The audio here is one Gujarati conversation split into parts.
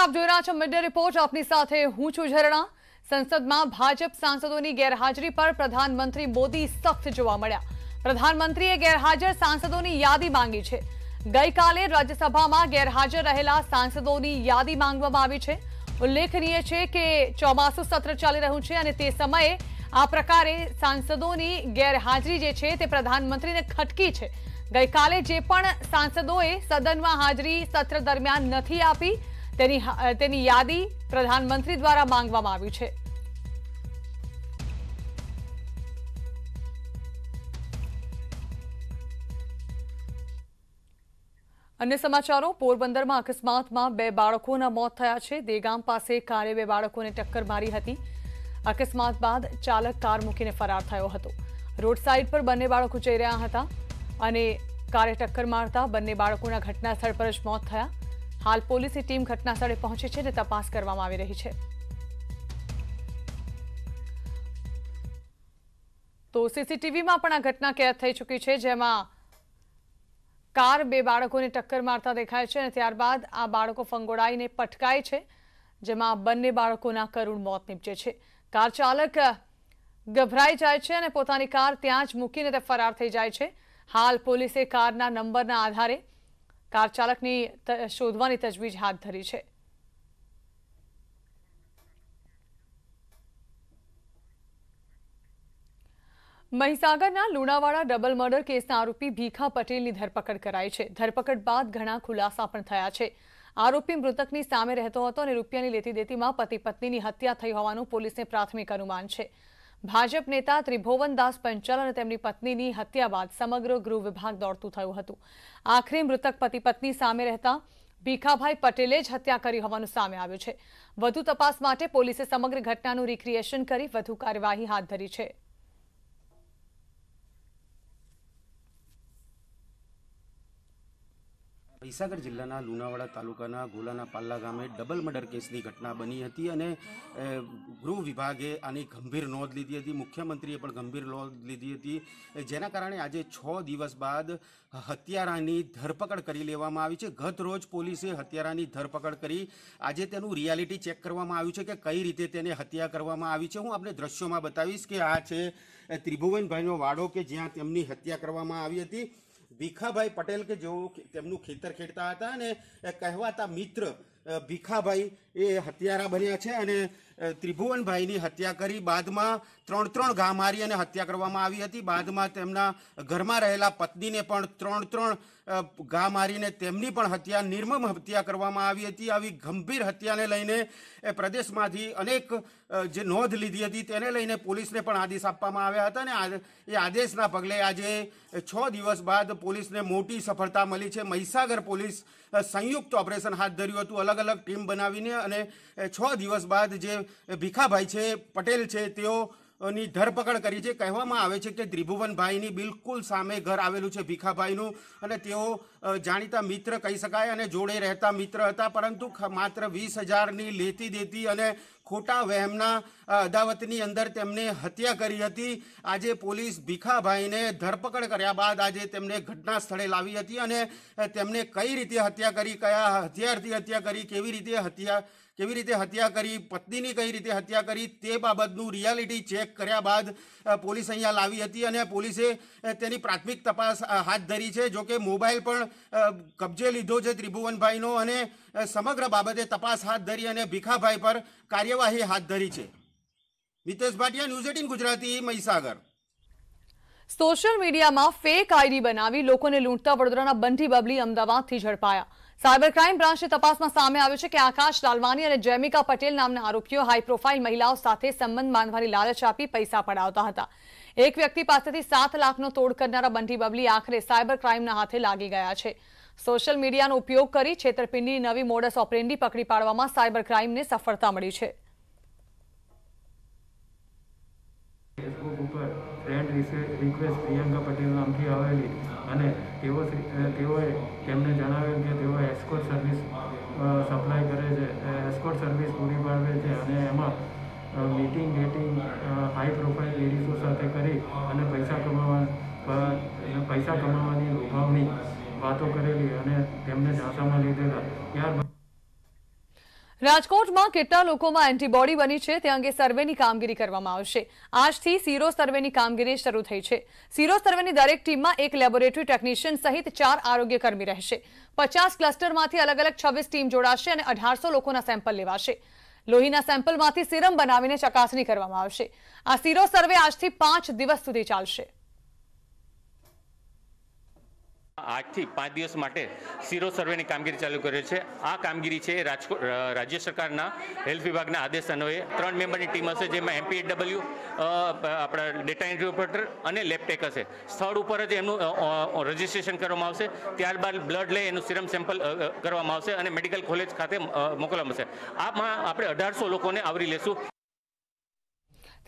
આપ જોઈ રહ્યા છો મીડિયા રિપોર્ટ. આપની સાથે હું છું ઝરણા. સંસદમાં ભાજપ સાંસદોની ગેરહાજરી પર પ્રધાનમંત્રી મોદી સખ્ત જોવા મળ્યા. પ્રધાનમંત્રીએ ગેરહાજર સાંસદોની યાદી માંગી છે. ગઈકાલે રાજ્યસભામાં ગેરહાજર રહેલા સાંસદોની યાદી માંગવામાં આવી છે. ઉલ્લેખનીય છે કે ચોમાસું સત્ર ચાલી રહ્યું છે અને તે સમયે આ પ્રકારે સાંસદોની ગેરહાજરી જે છે તે પ્રધાનમંત્રીને ખટકી છે. ગઈકાલે જે પણ સાંસદોએ સદનમાં હાજરી સત્ર દરમિયાન નથી આપી તેની તેની યાદી પ્રધાનમંત્રી દ્વારા માંગવામાં આવી છે. અન્ય સમાચારો, પોરબંદરમાં અકસ્માતમાં બે બાળકોના મોત થયા છે. દેગામ પાસે કારે બે બાળકોને ટક્કર મારી હતી. અકસ્માત બાદ ચાલક કાર મૂકીને ફરાર થયો હતો. રોડ સાઈડ પર બંને બાળકો જઈ રહ્યા હતા અને કારે ટક્કર મારતા બંને બાળકોના ઘટના સ્થળ પર જ મોત થયા. હાલ પોલીસની ટીમ ઘટના સ્થળે પહોંચી છે અને તપાસ કરવામાં આવી રહી છે. તો સીસીટીવીમાં પણ આ ઘટના કેદ થઈ ચૂકી છે, જેમાં કાર બે બાળકોને ટક્કર મારતા દેખાય છે અને ત્યારબાદ આ બાળકો ફંગોળાઈને પટકાય છે, જેમાં બંને બાળકોના કરુણ મોત નીપજે છે. કાર ચાલક ગભરાઈ જાય છે અને પોતાની કાર ત્યાં જ મૂકીને તે ફરાર થઈ જાય છે. હાલ પોલીસે કારના નંબરના આધારે કાર ચાલકની શોધવાની તજવીજ હાથ ધરી છે. મહીસાગરના લુણાવાડા ડબલ મર્ડર કેસના આરોપી ભીખા પટેલની ધરપકડ કરાઈ છે. ધરપકડ બાદ ઘણા ખુલાસા પણ થયા છે. આરોપી મૃતકની સામે રહેતો હતો અને રૂપિયાની લેતી દેતીમાં પતિ પત્નીની હત્યા થઈ હોવાનું પોલીસને પ્રાથમિક અનુમાન છે. ભાજપ નેતા ત્રિભુવનદાસ પંચાલ અને તેમની પત્નીની હત્યા બાદ સમગ્ર ગૃહ વિભાગ દોડતું થયું હતું. આખરે મૃતક પતિ પત્ની સામે રહેતા ભીખાભાઈ પટેલે જ હત્યા કરી હોવાનું સામે આવ્યું છે. વધુ તપાસ માટે પોલીસે સમગ્ર ઘટનાનું રિક્રિએશન કરી વધુ કાર્યવાહી હાથ ધરી છે. મહીસાગર જિલ્લાના લુણાવાડા તાલુકાના ગોલાના પાલ્લા ગામે ડબલ મર્ડર કેસની ઘટના બની હતી અને ગૃહ વિભાગે આની ગંભીર નોંધ લીધી હતી. મુખ્યમંત્રીએ પણ ગંભીર નોંધ લીધી હતી. જેના કારણે આજે છ દિવસ બાદ હત્યારાની ધરપકડ કરી લેવામાં આવી છે. ગત રોજ પોલીસે હત્યારાની ધરપકડ કરી. આજે તેનું રિયાલિટી ચેક કરવામાં આવ્યું છે કે કઈ રીતે તેને હત્યા કરવામાં આવી છે. હું આપને દ્રશ્યોમાં બતાવીશ કે આ છે ત્રિભુવનભાઈનો વાડો કે જ્યાં તેમની હત્યા કરવામાં આવી હતી. ભીખાભાઈ પટેલ કે જેઓ તેમનું ખેતર ખેડતા હતા અને કહેવાતા મિત્ર ભીખાભાઈ એ હત્યારા બન્યા છે અને ત્રિભુવનભાઈની હત્યા કરી બાદમાં ત્રણ ત્રણ ઘા મારી અને હત્યા કરવામાં આવી હતી. બાદમાં તેમના ઘરમાં રહેલા પત્નીને પણ ત્રણ ત્રણ ઘા મારીને તેમની પણ હત્યા, નિર્મમ હત્યા કરવામાં આવી હતી. આવી ગંભીર હત્યાને લઈને, એ, પ્રદેશમાંથી અનેક જે નોંધ લીધી હતી તેને લઈને પોલીસને પણ આદેશ આપવામાં આવ્યા હતા અને એ આદેશના પગલે આજે છ દિવસ બાદ પોલીસને મોટી સફળતા મળી છે. મહીસાગર પોલીસ સંયુક્ત ઓપરેશન હાથ ધર્યું હતું. અલગ અલગ ટીમ બનાવીને અને છ દિવસ બાદ જે ભીખાભાઈ છે, પટેલ છે તેઓ ની ધરપકડ કરી છે. કહેવામાં આવે છે કે ત્રિભુવનભાઈની બિલકુલ સામે ઘર આવેલું છે ભીખાભાઈનું અને તેઓ જાણીતા મિત્ર કહી શકાય અને જોડે રહેતા મિત્ર હતા. પરંતુ માત્ર વીસ હજારની લેતી દેતી અને ખોટા વહેમના અદાવતની અંદર તેમને હત્યા કરી હતી. આજે પોલીસ ભીખાભાઈને ધરપકડ કર્યા બાદ આજે તેમને ઘટના સ્થળે લાવી હતી અને તેમને કઈ રીતે હત્યા કરી, કયા હથિયારથી હત્યા કરી, કેવી રીતે હત્યા, કેવી રીતે હત્યા કરી, પત્નીની કઈ રીતે હત્યા કરી તે બાબતનું રિયાલિટી ચેક કર્યા બાદ પોલીસ અહીંયા લાવી હતી અને પોલીસે તેની પ્રાથમિક તપાસ હાથ ધરી છે. જોકે મોબાઈલ પણ કબજે લીધો છે ત્રિભુવનભાઈનો અને સમગ્ર બાબતે તપાસ હાથ ધરી અને ભીખાભાઈ પર કાર્યવાહી હાથ ધરી છે. Mitesh Bhatia, news eighteen, Gujarati, Mahisagar. Social મીડિયામાં ફેક આઈડી બનાવી લોકોને લૂંટતા વડોદરાના બંટી બબલી અમદાવાદથી ઝડપાયા. સાયબર ક્રાઇમ બ્રાન્ચની તપાસમાં સામે આવ્યું છે કે આકાશ લાલવાની અને જૈમિકા પટેલ નામના આરોપીઓ હાઈ પ્રોફાઇલ મહિલાઓ સાથે સંબંધ બાંધવાની લાલચ આપી પૈસા પડાવતા હતા. એક વ્યક્તિ પાસેથી સાત લાખનો તોડ કરનારા બંટી બબલી આખરે સાયબર ક્રાઇમના હાથે લાગી ગયા છે. સોશિયલ મીડિયાનો ઉપયોગ કરી છેતરપિંડીની નવી મોડસ ઓપરેન્ડી પકડી પાડવામાં સાયબર ક્રાઇમને સફળતા મળી છે. ફેસબુક ઉપર ફ્રેન્ડ રિક્વેસ્ટ પ્રિયંકા પટેલ નામથી આવેલી અને તેઓ તેઓએ તેમને જણાવ્યું કે તેઓ એસ્કોટ સર્વિસ સપ્લાય કરે છે. એસ્કોટ સર્વિસ પૂરી પાડે છે અને એમાં મીટિંગ ગેટિંગ હાઈ પ્રોફાઇલ લેડીઝો સાથે કરી અને પૈસા કમાવા પૈસા કમાવાની લોભાવની વાતો કરેલી અને તેમને ઝાંસામાં લીધેલા. ત્યારબાદ રાજકોટમાં કેટલા લોકોમાં એન્ટીબોડી બની છે તે અંગે સર્વેની કામગીરી કરવામાં આવશે. આજથી સીરો સર્વેની કામગીરી શરૂ થઈ છે. સીરો સર્વેની દરેક ટીમમાં એક લેબોરેટરી ટેકનિશિયન સહિત ચાર આરોગ્યકર્મી રહેશે. પચાસ ક્લસ્ટરમાંથી અલગ અલગ છવ્વીસ ટીમ જોડાશે અને અઢારસો લોકોના સેમ્પલ લેવાશે. લોહીના સેમ્પલમાંથી સિરમ બનાવીને ચકાસણી કરવામાં આવશે. આ સીરો સર્વે આજથી પાંચ દિવસ સુધી ચાલશે. આજથી પાંચ દિવસ માટે સીરો સર્વેની કામગીરી ચાલુ કરેલ છે. આ કામગીરી છે રાજકોટ રાજ્ય સરકારના હેલ્થ વિભાગના આદેશ અન્વયે ત્રણ મેમ્બરની ટીમ હશે, જેમાં એમપીએડબલ્યુ આપણા ડેટા એન્ટ્રી ઓપરેટર અને લેબટેક હશે. સ્થળ ઉપર જ એમનું રજીસ્ટ્રેશન કરવામાં આવશે. ત્યારબાદ બ્લડ લઈ એનું સિરમ સેમ્પલ કરવામાં આવશે અને મેડિકલ કોલેજ ખાતે મોકલવામાં આવશે. આમાં આપણે અઢારસો લોકોને આવરી લેશું.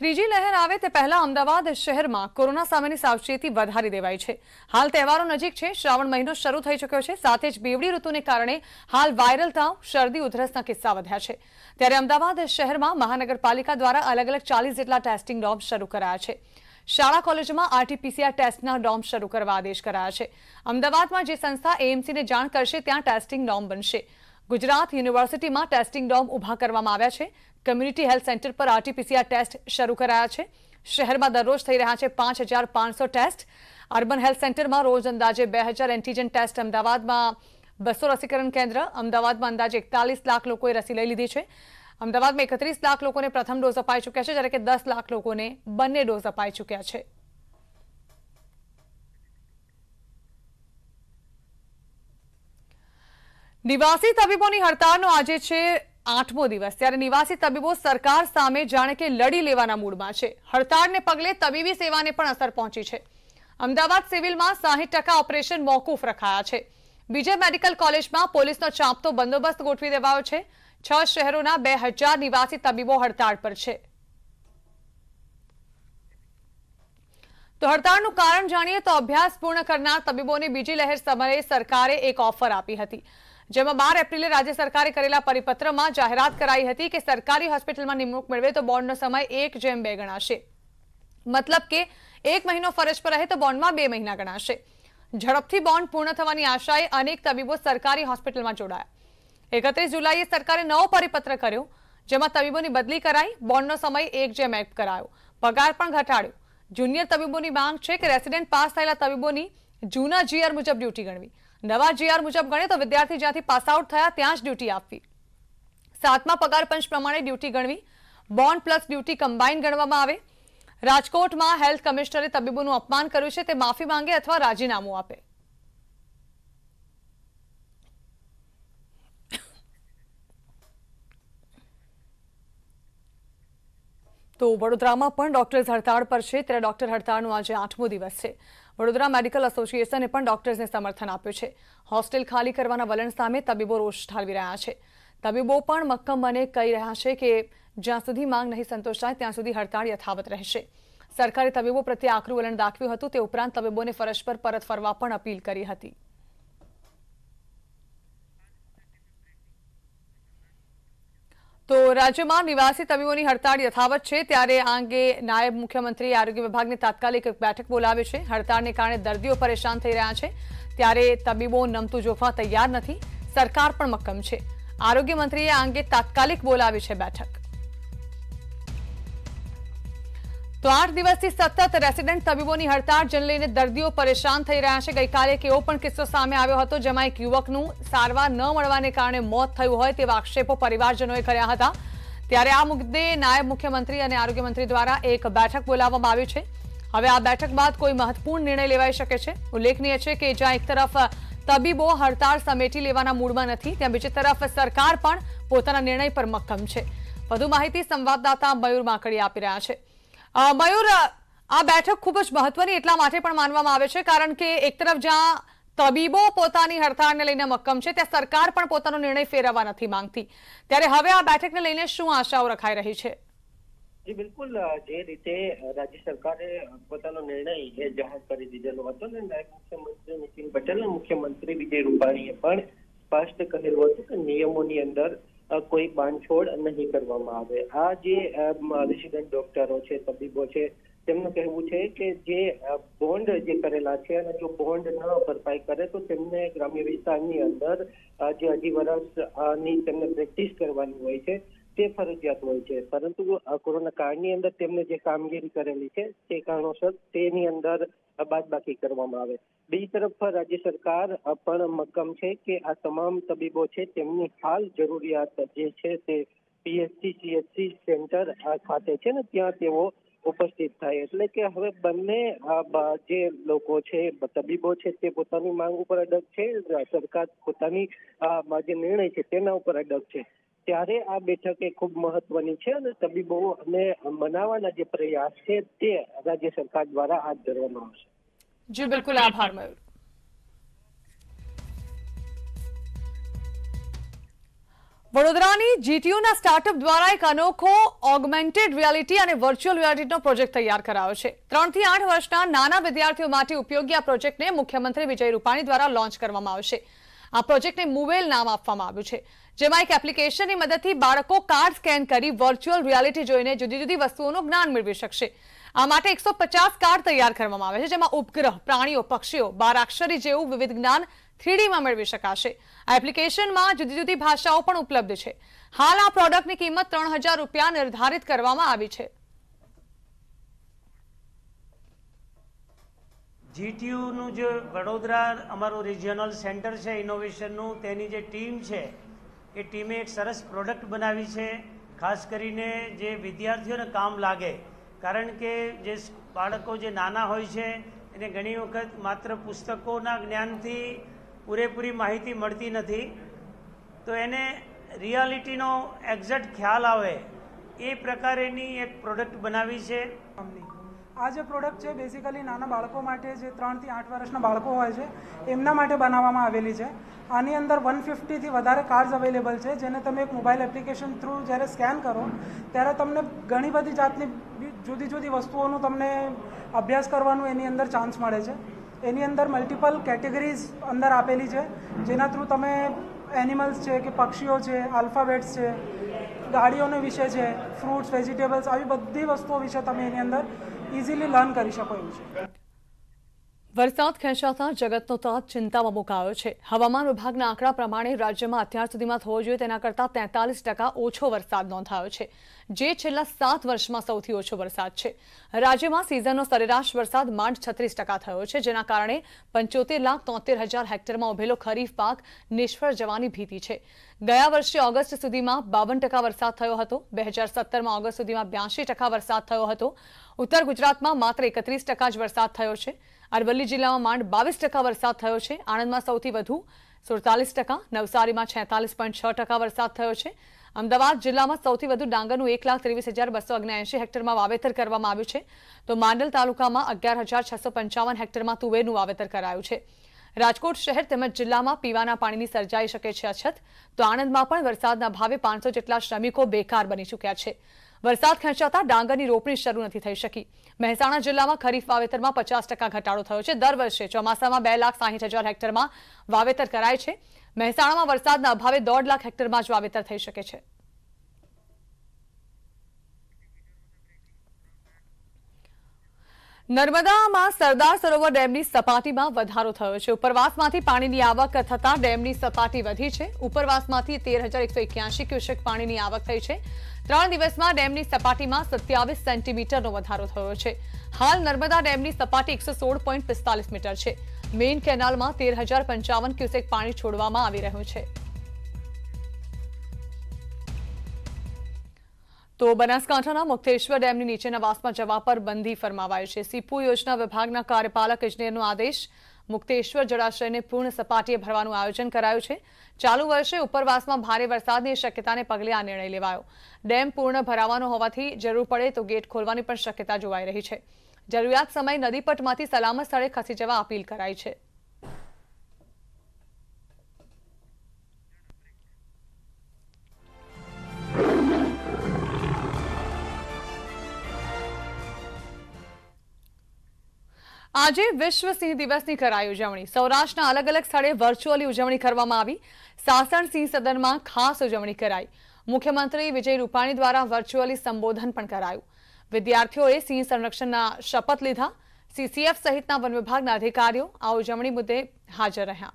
ત્રીજી લહેર આવે તે પહેલા અમદાવાદ શહેરમાં કોરોના સામેની સાવચેતી વધારી દેવાઈ છે. હાલ તહેવારો નજીક છે. શ્રાવણ મહિનો શરૂ થઈ ચૂક્યો છે. સાથે જ બેવડી ઋતુને કારણે હાલ વાયરલ તાવ, શરદી, ઉધરસના કિસ્સા વધ્યા છે. ત્યારે અમદાવાદ શહેરમાં મહાનગરપાલિકા દ્વારા અલગ અલગ ચાલીસ જેટલા ટેસ્ટિંગ ડોમ શરૂ કરાયા છે. શાળા કોલેજોમાં આરટીપીસીઆર ટેસ્ટના ડોમ શરૂ કરવા આદેશ કરાયા છે. અમદાવાદમાં જે સંસ્થા એએમસીને જાણ કરશે, ત્યાં ટેસ્ટિંગ ડોમ બનશે. ગુજરાત યુનિવર્સિટીમાં ટેસ્ટિંગ ડોમ ઊભા કરવામાં આવ્યા છે. કમ્યુનિટી હેલ્થ સેન્ટર પર આરટીપીસીઆર ટેસ્ટ શરૂ કરાયા છે. શહેરમાં દરરોજ થઈ રહ્યા છે પાંચ હજાર પાંચસો ટેસ્ટ. અર્બન હેલ્થ સેન્ટરમાં રોજ અંદાજે બે હજાર એન્ટીજન ટેસ્ટ અમદાવાદમાં બસો રસીકરણ કેન્દ્ર, અમદાવાદમાં અંદાજે એકતાલીસ લાખ લોકોએ રસી લઈ લીધી છે. અમદાવાદમાં એકત્રીસ લાખ લોકોને પ્રથમ ડોઝ અપાઈ ચૂક્યા છે, જ્યારે કે દસ લાખ લોકોને બંને ડોઝ અપાઈ ચૂક્યા છે. નિવાસી તબીબોની હડતાળનો આજે છે આઠમો દિવસ. ત્યારે નિવાસી તબીબો સરકાર સામે જાણે કે લડી લેવાના મૂડમાં છે. હડતાળને પગલે તબીબી સેવાને પણ અસર પહોંચી છે. અમદાવાદ સિવિલમાં સાહીઠ ઓપરેશન મોકૂફ રખાયા છે. બીજે મેડિકલ કોલેજમાં પોલીસનો ચાંપતો બંદોબસ્ત ગોઠવી દેવાયો છે. છ શહેરોના બે નિવાસી તબીબો હડતાળ પર છે. તો હડતાળનું કારણ જાણીએ તો અભ્યાસ પૂર્ણ કરનાર તબીબોને બીજી લહેર સમયે સરકારે એક ઓફર આપી હતી. જેમાં બાર એપ્રિલે રાજ્ય સરકારે કરેલા પરિપત્રમાં જાહેરાત કરાઈ હતી કે સરકારી હોસ્પિટલમાં નિમણૂક મેળવે તો બોન્ડનો સમય એક જેમ બે ગણાશે. મતલબ કે એક મહિનો ફરજ પર રહે તો બોન્ડમાં બે મહિના ગણાશે. ઝડપથી બોન્ડ પૂર્ણ થવાની આશાએ અનેક તબીબો સરકારી હોસ્પિટલમાં જોડાયા. એકત્રીસ જુલાઈએ સરકારે નવો પરિપત્ર કર્યો, જેમાં તબીબોની બદલી કરાઈ બોન્ડનો સમય એક જેમ એક કરાયો. પગાર પણ ઘટાડ્યો. જુનિયર તબીબોની માંગ છે કે રેસિડેન્ટ પાસ થયેલા તબીબોની જૂના જીઆર મુજબ ડ્યુટી ગણવી. નવા જીઆર મુજબ ગણે તો વિદ્યાર્થી જ્યાંથી પાસ આઉટ થયા, ત્યાં જ ડ્યુટી આપવી. સાતમા પગાર પંચ પ્રમાણે ડ્યુટી ગણવી. બોન્ડ પ્લસ ડ્યુટી કમ્બાઇન ગણવામાં આવે. રાજકોટમાં હેલ્થ કમિશનરે તબીબોનું અપમાન કર્યું છે, તે માફી માંગે અથવા રાજીનામું આપે. તો વડોદરામાં પણ ડોક્ટર્સ હડતાળ પર છે. ત્યારે ડોક્ટર હડતાળનો આજે આઠમો દિવસ છે. વડોદરા મેડિકલ એસોસિએશને પણ ડોક્ટર્સને સમર્થન આપ્યું છે. હોસ્ટેલ ખાલી કરવાના વલણ સામે તબીબો રોષ ઠાલવી રહ્યા છે. તબીબો પણ મક્કમ મને કહી રહ્યા છે કે જ્યાં સુધી માંગ નહીં સંતોષાય, ત્યાં સુધી હડતાળ યથાવત રહેશે. સરકારે તબીબો પ્રત્યે આકરું વલણ દાખવ્યું હતું. તે ઉપરાંત તબીબોને ફરજ પર પરત ફરવા પણ અપીલ કરી હતી. તો રાજ્યમાં નિવાસી તબીબોની હડતાળ યથાવત છે ત્યારે આ અંગે નાયબ મુખ્યમંત્રી આરોગ્ય વિભાગની તાત્કાલિક બેઠક બોલાવી છે. હડતાળને કારણે દર્દીઓ પરેશાન થઈ રહ્યા છે. ત્યારે તબીબો નમતું જોખવા તૈયાર નથી. સરકાર પણ મક્કમ છે. આરોગ્ય મંત્રીએ આ અંગે તાત્કાલિક બોલાવી છે બેઠક. તો આઠ દિવસથી સતત રેસિડેન્ટ તબીબોની હડતાળ, જેને લઈને દર્દીઓ પરેશાન થઈ રહ્યા છે. ગઈકાલે એક એવો પણ કિસ્સો સામે આવ્યો હતો, જેમાં એક યુવકનું સારવાર ન મળવાને કારણે મોત થયું હોય તેવા આક્ષેપો પરિવારજનોએ કર્યા હતા. ત્યારે આ મુદ્દે નાયબ મુખ્યમંત્રી અને આરોગ્ય મંત્રી દ્વારા એક બેઠક બોલાવવામાં આવી છે. હવે આ બેઠક બાદ કોઈ મહત્વપૂર્ણ નિર્ણય લેવાઈ શકે છે? ઉલ્લેખનીય છે કે જ્યાં એક તરફ તબીબો હડતાળ સમેટી લેવાના મૂડમાં નથી, ત્યાં બીજી તરફ સરકાર પણ પોતાના નિર્ણય પર મક્કમ છે. વધુ માહિતી સંવાદદાતા મયુર માકડી આપી રહ્યા છે. મયુર, આ બેઠક ખૂબ જ મહત્વની એટલા માટે પણ માનવામાં આવે છે, કારણ કે એક તરફ જ્યાં તબીબો પોતાની હડતાળને લઈને મક્કમ છે, ત્યાં સરકાર પણ પોતાનો નિર્ણય ફેરવવા નથી માંગતી. ત્યારે હવે આ બેઠકને લઈને શું આશાઓ રખાઈ રહી છે? જી, બિલકુલ જે રીતે રાજ્ય સરકારે પોતાનો નિર્ણય એ જાહેર કરી દીધેલો હતો ને, નાયબ મુખ્યમંત્રી નીતિન પટેલ મુખ્યમંત્રી વિજય રૂપાણીએ પણ સ્પષ્ટ કહેલું હતું કે નિયમોની અંદર કોઈ બાંધછોડ નહીં કરવામાં આવે. આ જે રેસિડન્ટ ડોક્ટરો છે, તબીબો છે, તેમનું કહેવું છે કે જે બોન્ડ જે કરેલા છે અને જો બોન્ડ ન ભરપાઈ કરે તો તેમને ગ્રામ્ય વિસ્તારની અંદર જે અઢી વર્ષની તેમને પ્રેક્ટિસ કરવાની હોય છે. તે ફરજિયાત હોય છે. પરંતુ કોરોના કાળની અંદર તેમણે જે કામગીરી કરેલી છે, તે કારણોસર તેની અંદર બાદબાકી કરવામાં આવે. બીજી તરફ રાજ્ય સરકાર પણ મક્કમ છે કે આ તમામ તબીબો છે તેમની હાલ જરૂરિયાત જે છે તે પીએચસી, સીએચસી સેન્ટર ખાતે છે ને ત્યાં તેઓ ઉપસ્થિત થાય. એટલે કે હવે બંને જે લોકો છે, તબીબો છે તે પોતાની માંગ ઉપર અડગ છે, સરકાર પોતાની જે નિર્ણય છે તેના ઉપર અડગ છે. ત્યારે આ બેઠક એ ખૂબ મહત્વની છે અને તબીબોને મનાવવાના જે પ્રયાસ છે તે રાજ્ય સરકાર દ્વારા હાથ ધરવામાં આવશે. જી, બિલકુલ આભાર, મયુર. વડોદરાની જીટીયુના સ્ટાર્ટઅપ દ્વારા એક અનોખો ઓગમેન્ટેડ રિયાલિટી અને વર્ચ્યુઅલ રિયાલિટીનો પ્રોજેક્ટ તૈયાર કરાયો છે. ત્રણથી આઠ વર્ષના નાના વિદ્યાર્થીઓ માટે ઉપયોગી આ પ્રોજેક્ટને મુખ્યમંત્રી વિજય રૂપાણી દ્વારા લોન્ચ કરવામાં આવશે. આ પ્રોજેક્ટને મુવેલ નામ આપવામાં આવ્યું છે. જેમાં એક એપ્લિકેશનની મદદથી બાળકો કાર્ડ સ્કેન કરી વર્ચ્યુઅલ રિયાલિટી જોઈને જુદી જુદી વસ્તુઓનું જ્ઞાન મેળવી શકશે. આ માટે એકસો કાર્ડ તૈયાર કરવામાં આવે છે, જેમાં ઉપગ્રહ, પ્રાણીઓ, પક્ષીઓ બારાક્ષરી જેવું વિવિધ જ્ઞાન થ્રીડીમાં મેળવી શકાશે. આ એપ્લિકેશનમાં જુદી જુદી ભાષાઓ પણ ઉપલબ્ધ છે. હાલ આ પ્રોડક્ટની કિંમત ત્રણ રૂપિયા નિર્ધારિત કરવામાં આવી છે. જીટીયુનું જે વડોદરા અમારું રિજિયનલ સેન્ટર છે ઇનોવેશનનું તેની જે ટીમ છે એ ટીમે એક સરસ પ્રોડક્ટ બનાવી છે. ખાસ કરીને જે વિદ્યાર્થીઓને કામ લાગે, કારણ કે જે બાળકો જે નાના હોય છે, એને ઘણી વખત માત્ર પુસ્તકોના જ્ઞાનથી પૂરેપૂરી માહિતી મળતી નથી. તો એને રિયાલિટીનો એક્ઝેક્ટ ખ્યાલ આવે. એ પ્રકારેની એક પ્રોડક્ટ બનાવી છે. કંપની આ જે પ્રોડક્ટ છે બેઝિકલી નાના બાળકો માટે જે ત્રણથી આઠ વર્ષના બાળકો હોય છે, એમના માટે બનાવવામાં આવેલી છે. આની અંદર વન ફિફ્ટીથી વધારે કાર્ડ્સ અવેલેબલ છે, જેને તમે એક મોબાઈલ એપ્લિકેશન થ્રુ જ્યારે સ્કેન કરો, ત્યારે તમને ઘણી બધી જાતની જુદી જુદી વસ્તુઓનું તમને અભ્યાસ કરવાનું એની અંદર ચાન્સ મળે છે. એની અંદર મલ્ટિપલ કેટેગરીઝ અંદર આપેલી છે, જેના થ્રુ તમે એનિમલ્સ છે કે પક્ષીઓ છે આલ્ફાબેટ્સ છે, ગાડીઓને વિશે છે ફ્રૂટ્સ વેજીટેબલ્સ આવી બધી વસ્તુઓ વિશે તમે એની અંદર ઇઝીલી લર્ન કરી શકો એવું છે વરસાદ ખેંચાતા જગતનો તાત ચિંતામાં મુકાયો છે. હવામાન વિભાગના આંકડા પ્રમાણે રાજ્યમાં અત્યાર સુધીમાં થવો જોઈએ તેના કરતાં તેતાલીસ ટકા ઓછો વરસાદ નોંધાયો છે, જે છેલ્લા સાત વર્ષમાં સૌથી ઓછો વરસાદ છે. રાજ્યમાં સિઝનનો સરેરાશ વરસાદ માંડ છત્રીસ ટકા થયો છે, જેના કારણે પંચોતેર લાખ તોતેર હજાર હેક્ટરમાં ઉભેલો ખરીફ પાક નિષ્ફળ જવાની ભીતિ છે. ગયા વર્ષે ઓગસ્ટ સુધીમાં બાવન ટકા વરસાદ થયો હતો, બે હજાર સત્તરમાં ઓગસ્ટ સુધીમાં બ્યાસી ટકા વરસાદ થયો હતો. ઉત્તર ગુજરાતમાં માત્ર એકત્રીસ ટકા જ વરસાદ થયો છે. અરવલ્લી જિલ્લામાં માંડ બાવીસ ટકા વરસાદ થયો છે. આણંદમાં સૌથી વધુ સુડતાલીસ ટકા, નવસારીમાં છેતાલીસ પોઈન્ટ છ ટકા વરસાદ થયો છે. અમદાવાદ જિલ્લામાં સૌથી વધુ ડાંગરનું એક લાખ ત્રેવીસ હજાર બસો ઓગણએંશી હેક્ટરમાં વાવેતર કરવામાં આવ્યું છે. તો માંડલ તાલુકામાં અગિયાર હજાર છસો પંચાવન હેક્ટરમાં તુવેરનું વાવેતર કરાયું છે. રાજકોટ શહેર તેમજ જિલ્લામાં પીવાના પાણીની સર્જાઈ શકે છે અછત. તો આણંદમાં પણ વરસાદના ભાવે પાંચસો જેટલા શ્રમિકો બેકાર બની ચૂક્યા છે. વરસાદ ખેંચાતા ડાંગરની રોપણી શરૂ નથી થઈ શકી. મહેસાણા જિલ્લામાં ખરીફ વાવેતરમાં પચાસ ઘટાડો થયો છે. દર વર્ષે ચોમાસામાં બે લાખ સાહીઠ હજાર હેક્ટરમાં વાવેતર કરાય છે. મહેસાણામાં વરસાદના અભાવે દોઢ લાખ હેક્ટરમાં જ વાવેતર થઈ શકે છે. નર્મદામાં સરદાર સરોવર ડેમની સપાટીમાં વધારો થયો છે. ઉપરવાસમાંથી પાણીની આવક થતાં ડેમની સપાટી વધી છે. ઉપરવાસમાંથી તેર ક્યુસેક પાણીની આવક થઈ છે. ત્રણ દિવસમાં ડેમની સપાટીમાં સત્યાવીસ સેન્ટીમીટરનો વધારો થયો છે. હાલ નર્મદા ડેમની સપાટી એકસો મીટર છે. મેઇન કેનાલમાં તેર ક્યુસેક પાણી છોડવામાં આવી રહ્યું છે. તો બનાસકાંઠાના મુક્તેશ્વર ડેમની નીચેના વાસમાં જવા પર બંધી ફરમાવાઈ છે. સીપુ યોજના વિભાગના કાર્યપાલક ઇજનેરનો આદેશ મુક્તેશ્વર જળાશયને પૂર્ણ સપાટીએ ભરવાનું આયોજન કરાયું છે. ચાલુ વર્ષે ઉપરવાસમાં ભારે વરસાદની શક્યતાને પગલે આ નિર્ણય લેવાયો. ડેમ પૂર્ણ ભરાવાનો હોવાથી જરૂર પડે તો ગેટ ખોલવાની પણ શક્યતા જોવાઈ રહી છે. જરૂરિયાત સમયે નદીપટમાંથી સલામત સ્થળે ખસી જવા અપીલ કરાઈ છે. આજે વિશ્વ સિંહ દિવસની કરાઈ ઉજવણી. સૌરાષ્ટ્રના અલગ અલગ સ્થળે વર્ચ્યુઅલી ઉજવણી કરવામાં આવી. સાસણ સિંહ સદનમાં ખાસ ઉજવણી કરાઈ. મુખ્યમંત્રી વિજય રૂપાણી દ્વારા વર્ચ્યુઅલી સંબોધન પણ કરાયું. વિદ્યાર્થીઓએ સિંહ સંરક્ષણના શપથ લીધા. સીસીએફ સહિતના વન વિભાગના અધિકારીઓ આ ઉજવણી મુદ્દે હાજર રહ્યા.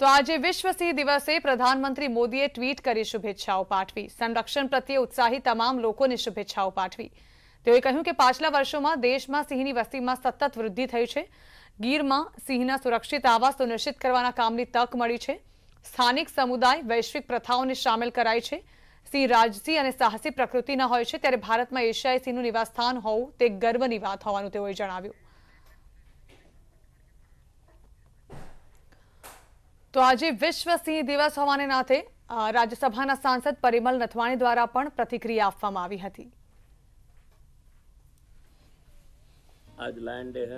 તો આજે વિશ્વ સિંહ દિવસે પ્રધાનમંત્રી મોદીએ ટ્વીટ કરી શુભેચ્છાઓ પાઠવી. સંરક્ષણ પ્રત્યે ઉત્સાહી તમામ લોકોને શુભેચ્છાઓ પાઠવી. તેઓએ કહ્યું કે પાછલા વર્ષોમાં દેશમાં સિંહની વસ્તીમાં સતત વૃદ્ધિ થઈ છે. ગીરમાં સિંહના સુરક્ષિત આવાસ સુનિશ્ચિત કરવાના કામની તક મળી છે. સ્થાનિક સમુદાય વૈશ્વિક પ્રથાઓને સામેલ કરાય છે. સિંહ રાજસી અને સાહસી પ્રકૃતિના હોય છે, ત્યારે ભારતમાં એશિયાઈ સિંહનું નિવાસસ્થાન હોવું તે ગર્વની વાત હોવાનું તેઓએ જણાવ્યું. તો આજે વિશ્વ સિંહ દિવસ હોવાને નાતે અ, રાજ્યસભાના સાંસદ પરિમલ નથવાણી દ્વારા પણ પ્રતિક્રિયા આપવામાં આવી હતી आज लायन डे है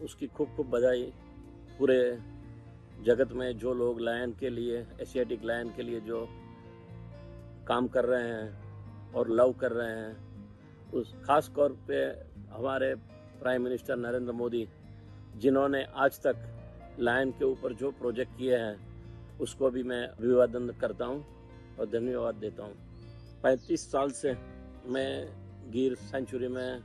उसकी खूब खूब बधाई पूरे जगत में जो लोग लायन के लिए एशियाटिक लायन के लिए जो काम कर रहे हैं और लव कर रहे हैं उस खास तौर पे हमारे प्राइम मिनिस्टर नरेंद्र मोदी जिन्होंने आज तक लायन के ऊपर जो प्रोजेक्ट किए हैं, उसको भी मैं अभिवादन करता हूँ और धन्यवाद देता हूँ। पैंतीस साल से मैं गिर सेंचुरी में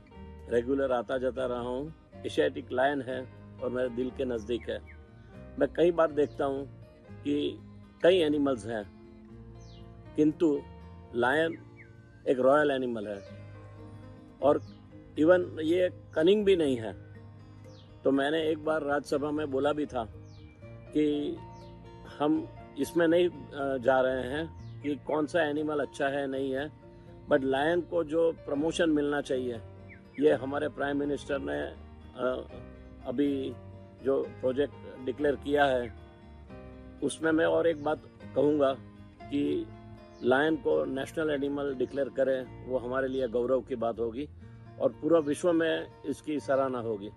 रेगुलर आता जाता रहा हूँ। एशियाटिक लायन है और मेरे दिल के नज़दीक है। मैं कई बार देखता हूँ कि कई एनिमल्स हैं, किंतु लायन एक रॉयल एनिमल है। और इवन ये कनिंग भी नहीं है। तो मैंने एक बार राज्यसभा में बोला भी था कि हम इसमें नहीं जा रहे हैं कि कौन सा एनिमल अच्छा है, नहीं है। बट लायन को जो प्रमोशन मिलना चाहिए, ये हमारे प्राइम मिनिस्टर ने अभी जो प्रोजेक्ट डिक्लेयर किया है, उसमें मैं और एक बात कहूँगा कि लायन को नेशनल एनिमल डिक्लेयर करें, वो हमारे लिए गौरव की बात होगी और पूरा विश्व में इसकी सराहना होगी।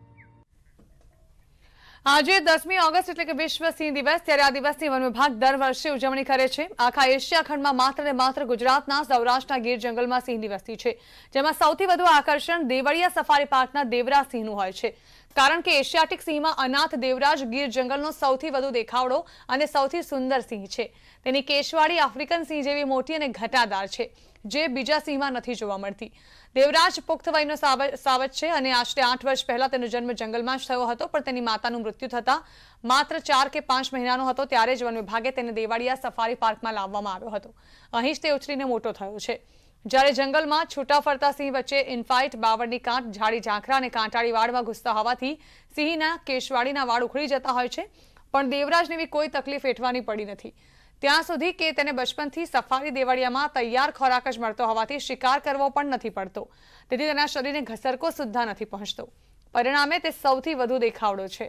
આજે દસમી ઓગસ્ટ એટલે કે વિશ્વ સિંહ દિવસ, ત્યારે આ દિવસની વન વિભાગ દર વર્ષે ઉજવણી કરે છે. આખા એશિયા ખંડમાં માત્ર ને માત્ર ગુજરાતના, સૌરાષ્ટ્રના ગીર જંગલમાં સિંહની વસ્તી છે. જેમાં સૌથી વધુ આકર્ષણ દેવળિયા સફારી પાર્કના દેવરા સિંહનું હોય છે. કારણ કે એશિયાટિક સિંહમાં અનાથ દેવરાજ ગીર જંગલનો સૌથી વધુ દેખાવડો અને સૌથી સુંદર સિંહ છે. તેની કેશવાળી આફ્રિકન સિંહ જેવી મોટી અને ઘટાદાર છે. જે બીજા સિંહમાં નથી જોવા મળતી. દેવરાજ પુખ્ત વયનો સાવ- સાવજ છે અને આશરે આઠ વર્ષ પહેલા તેનો જન્મ જંગલમાં જ થયો હતો, પણ તેની માતાનું મૃત્યુ થતા માત્ર ચાર કે પાંચ મહિનાનો હતો, ત્યારે જ વન તેને દેવાડિયા સફારી પાર્કમાં લાવવામાં આવ્યો હતો. અહીં જ તે ઉછરીને મોટો થયો છે. જ્યારે જંગલમાં છૂટા ફરતા સિંહ વચ્ચે ઇન્ફાઇટ બાવળની કાંટ, ઝાડી ઝાંખરા અને કાંટાળી વાળમાં ઘૂસતા હોવાથી સિંહના કેશવાડીના વાળ ઉખડી જતા હોય છે, પણ દેવરાજને એવી કોઈ તકલીફ વેઠવાની પડી નથી. ત્યાં સુધી કે તેને બચપનથી સફારી દેવાળિયામાં તૈયાર ખોરાક જ મળતો હોવાથી શિકાર કરવો પણ નથી પડતો તેથી તેના શરીરને ઘસરકો સુદ્ધા નથી પહોંચતો પરિણામે તે સૌથી વધુ દેખાવડો છે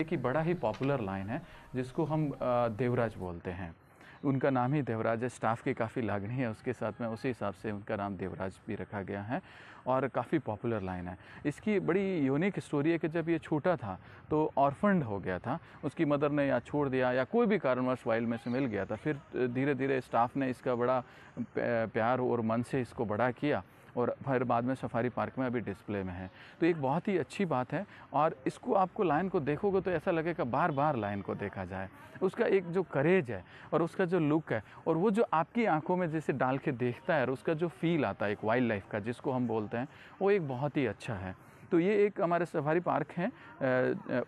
एक ही बड़ा ही पॉपुलर लाइन है जिसको हम अ, देवराज बोलते हैं उनका नाम ही देवराज है स्टाफ की काफ़ी लागनी है उसके साथ में उसी हिसाब से उनका नाम देवराज भी रखा गया है और काफ़ी पॉपुलर लाइन है। इसकी बड़ी यूनिक स्टोरी है कि जब ये छोटा था तो ऑर्फंड हो गया था। उसकी मदर ने या छोड़ दिया या कोई भी कारणवश वाइल्ड में से मिल गया था। फिर धीरे धीरे स्टाफ ने इसका बड़ा प्यार और मन से इसको बड़ा किया। और फिर बाद में सफारी पार्क में अभी डिस्प्ले में है। तो एक बहुत ही अच्छी बात है और इसको आपको लाइन को देखोगे तो ऐसा लगेगा बार बार लाइन को देखा जाए। उसका एक जो करेज है और उसका जो लुक है और वो जो आपकी आँखों में जैसे डाल के देखता है और उसका जो फील आता है एक वाइल्ड लाइफ का जिसको हम बोलते हैं, वो एक बहुत ही अच्छा है। तो ये एक हमारे सफारी पार्क है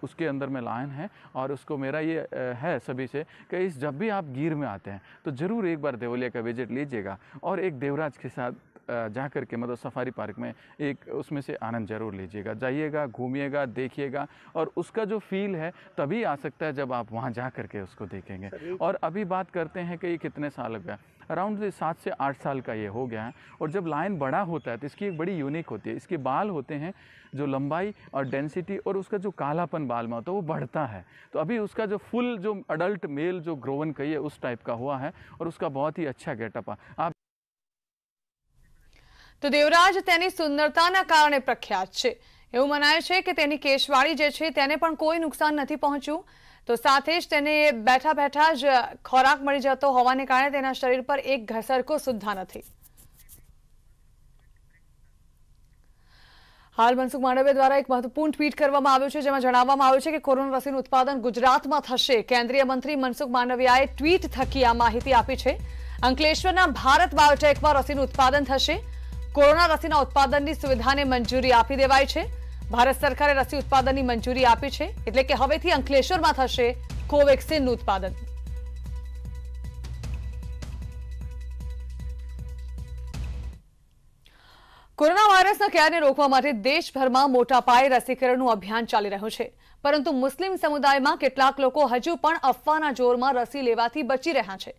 उसके अंदर में लायन है और उसको मेरा ये है सभी से कि इस जब भी आप गिर में आते हैं तो ज़रूर एक बार देवलिया का विज़िट लीजिएगा और एक देवराज के साथ जा कर के मतलब सफारी पार्क में एक उसमें से आनंद ज़रूर लीजिएगा। जाइएगा घूमिएगा देखिएगा और उसका जो फील है तभी आ सकता है जब आप वहाँ जा कर के उसको देखेंगे। और अभी बात करते हैं कि ये कितने साल हो गया। अराउंड सात से आठ साल का ये हो गया है और जब लाइन बड़ा होता है तो इसकी एक बड़ी यूनिक होती है। इसके बाल होते हैं जो लंबाई और डेंसिटी और उसका जो कालापन बाल में होता है वो बढ़ता है। तो अभी उसका जो फुल जो अडल्ट मेल जो ग्रोवन कही है उस टाइप का हुआ है और उसका बहुत ही अच्छा गेटअप है। आप તો દેવરાજ તેની સુંદરતાના કારણે પ્રખ્યાત છે. એવું મનાય છે કે તેની કેશવાળી જે છે તેને પણ કોઈ નુકસાન નથી પહોંચ્યું. તો સાથે જ તેને બેઠા બેઠા જ ખોરાક મળી જતો હોવાને કારણે તેના શરીર પર એક ઘસરકો સુદ્ધા નથી. હાલ મનસુખ માંડવે દ્વારા એક મહત્વપૂર્ણ ટ્વીટ કરવામાં આવ્યું છે, જેમાં જણાવવામાં આવ્યું છે કે કોરોના રસીનું ઉત્પાદન ગુજરાતમાં થશે. કેન્દ્રીય મંત્રી મનસુખ માંડવિયાએ ટ્વીટ થકી આ માહિતી આપી છે. અંકલેશ્વરના ભારત બાયોટેકમાં રસીનું ઉત્પાદન થશે. કોરોના રસીના ઉત્પાદનની સુવિધાને મંજૂરી આપી દેવાઈ છે. ભારત સરકારે રસી ઉત્પાદનની મંજૂરી આપી છે, એટલે કે હવેથી અંકલેશ્વરમાં થશે કોવેક્સિનનું ઉત્પાદન. કોરોના વાયરસના ક્યારને રોકવા માટે દેશભરમાં મોટા પાયે રસીકરણનું અભિયાન ચાલી રહ્યું છે. પરંતુ મુસ્લિમ સમુદાયમાં કેટલાક લોકો હજુ પણ અફવાના જોરમાં રસી લેવાથી બચી રહ્યા છે.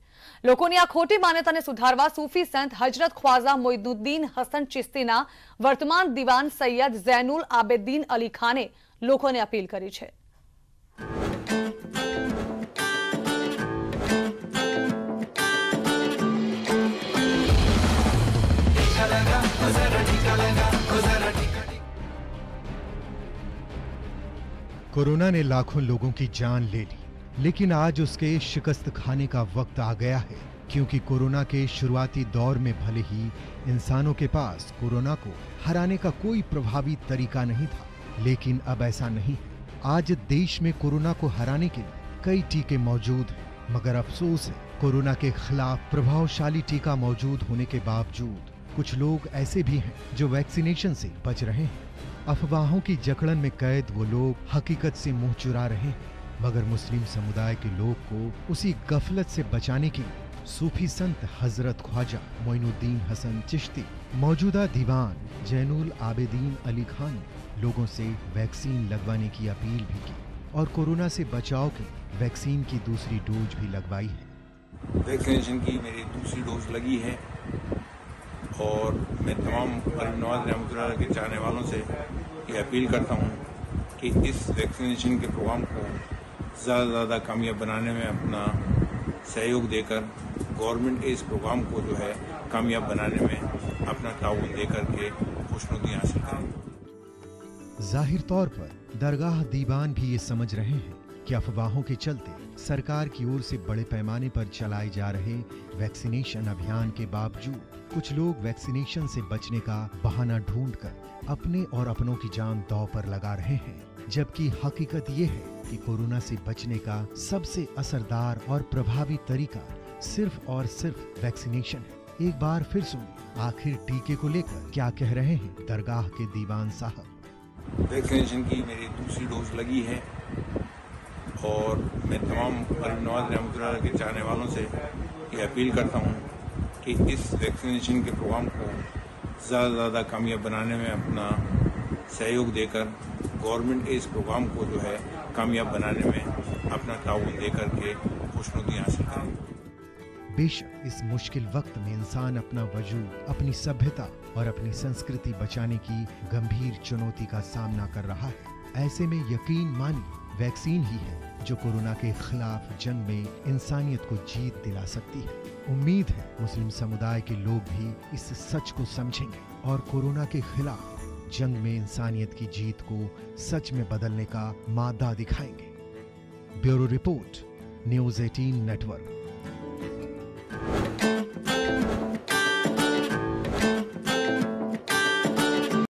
લોકોની આ ખોટી માન્યતાને સુધારવા સૂફી સંત હજરત ખ્વાઝા મોઇદુદ્દીન હસન ચિસ્તીના વર્તમાન દિવાન સૈયદ ઝૈનુલ આબેદીન અલી ખાને લોકોને અપીલ કરી છે. कोरोना ने लाखों लोगों की जान ले ली, लेकिन आज उसके शिकस्त खाने का वक्त आ गया है, क्योंकि कोरोना के शुरुआती दौर में भले ही इंसानों के पास कोरोना को हराने का कोई प्रभावी तरीका नहीं था, लेकिन अब ऐसा नहीं। है आज देश में कोरोना को हराने के लिए कई टीके मौजूद हैं, मगर अफसोस है, कोरोना के खिलाफ प्रभावशाली टीका मौजूद होने के बावजूद कुछ लोग ऐसे भी हैं जो वैक्सीनेशन से बच रहे हैं। अफवाहों की जकड़न में कैद वो लोग हकीकत से मुँह चुरा रहे हैं। मगर मुस्लिम समुदाय के लोग को उसी गफलत से बचाने के सूफी संत हज़रत ख्वाजा मोइनुद्दीन हसन चिश्ती, मौजूदा दीवान जैनुल आबेदीन अली खान ने लोगों से वैक्सीन लगवाने की अपील भी की और कोरोना से बचाव के वैक्सीन की दूसरी डोज भी लगवाई है। वैक्सीनेशन की मेरी दूसरी डोज लगी है और मैं तमाम नवाज़ रहमत के चाहने वालों से ये अपील करता हूँ कि इस वैक्सीनेशन के प्रोग्राम को ज़्यादा से ज़्यादा कामयाब बनाने में अपना सहयोग देकर, गवर्नमेंट के इस प्रोग्राम को जो है कामयाब बनाने में अपना ताउन दे करके खुशनुदी हासिल करें। ज़ाहिर तौर पर, दरगाह दीवान भी ये समझ रहे हैं कि अफवाहों के चलते सरकार की ओर से बड़े पैमाने पर चलाए जा रहे वैक्सीनेशन अभियान के बावजूद कुछ लोग वैक्सीनेशन से बचने का बहाना ढूंढकर अपने और अपनों की जान दांव पर लगा रहे हैं, जबकि हकीकत ये है कि कोरोना से बचने का सबसे असरदार और प्रभावी तरीका सिर्फ़ और सिर्फ़ वैक्सीनेशन है। एक बार फिर सुनिए, आखिर टीके को लेकर क्या कह रहे हैं दरगाह के दीवान साहब। वैक्सीनेशन की मेरी दूसरी डोज लगी है और मैं तमाम के चाहने वालों से ये अपील करता हूँ कि इस वैक्सीनेशन के प्रोग्राम को ज़्यादा से ज़्यादा कामयाब बनाने में अपना सहयोग देकर गवर्नमेंट के इस प्रोग्राम को जो है कामयाब बनाने में अपना ताउन दे करके खुशनुदी हासिल करें। बेशक, इस मुश्किल वक्त में इंसान अपना वजूद, अपनी सभ्यता और अपनी संस्कृति बचाने की गंभीर चुनौती का सामना कर रहा है। ऐसे में यकीन मानिए, वैक्सीन ही है जो कोरोना के खिलाफ जंग में इंसानियत को जीत दिला सकती है। उम्मीद है मुस्लिम समुदाय के लोग भी इस सच को समझेंगे और कोरोना के खिलाफ जंग में इंसानियत की जीत को सच में बदलने का मादा दिखाएँगे। Bureau report, news 18 network.